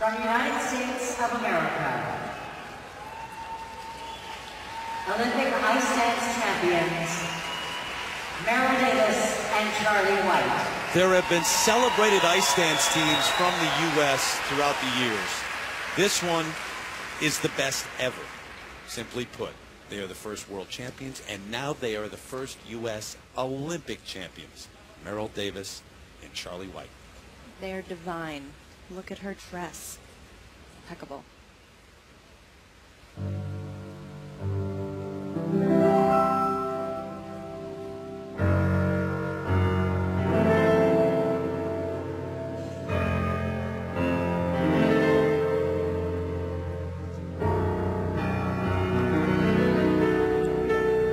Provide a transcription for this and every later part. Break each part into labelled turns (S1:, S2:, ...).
S1: From the United States of America, Olympic ice dance champions, Meryl Davis and Charlie White.
S2: There have been celebrated ice dance teams from the U.S. throughout the years. This one is the best ever. Simply put, they are the first world champions, and now they are the first U.S. Olympic champions. Meryl Davis and Charlie White.
S3: They're divine. Look at her dress. Impeccable.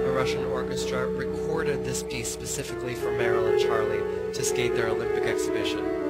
S4: A Russian orchestra recorded this piece specifically for Meryl and Charlie to skate their Olympic exhibition.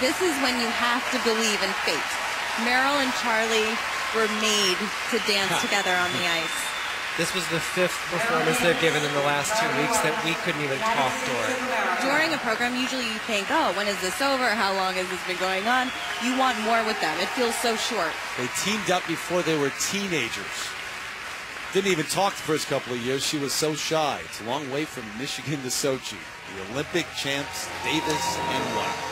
S3: This is when you have to believe in fate. Meryl and Charlie were made to dance together on the ice.
S4: This was the fifth performance they've given in the last two weeks that we couldn't even talk during.
S3: During a program, usually you think, oh, when is this over? How long has this been going on? You want more with them. It feels so short.
S2: They teamed up before they were teenagers. Didn't even talk the first couple of years. She was so shy. It's a long way from Michigan to Sochi. The Olympic champs, Davis and White.